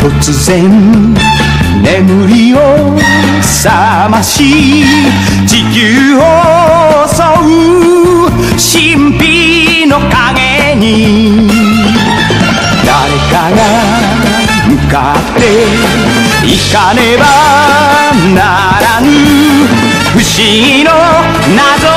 突然眠りを覚まし地球を襲う神秘の影に誰かが向かって行かねばならぬ不思議の謎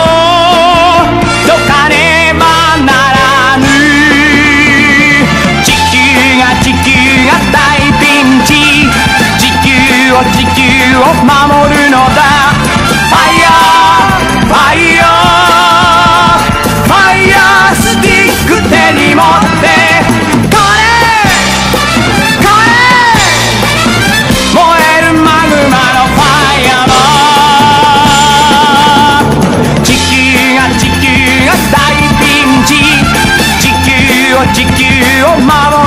を守るのだ。ファイヤーファイヤーファイヤースティック手に持って。これこれ燃えるマグマのファイヤーも地球が地球が大ピンチ。地球を地球を守る。